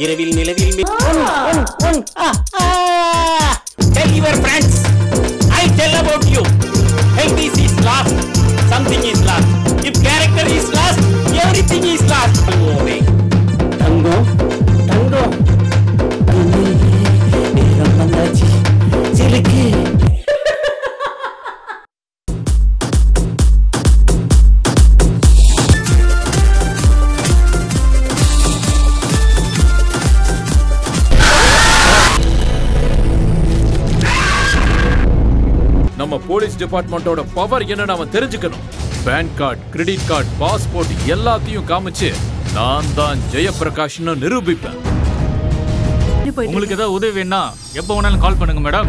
இரவில் நிலவில் நம்ம போலீஸ் டிபார்ட்மெண்ட்டோட பவர் என்னன்னு அவன் தெரிஞ்சுக்கணும். Pan card credit card passport எல்லாத்தையும் காமிச்சு நான் தான் ஜெயபிரகாஷ்னு நிரூபிப்பேன். உங்களுக்கு ஏதாவது உதவி வேணா எப்போ வேணாலும் கால் பண்ணுங்க மேடம்.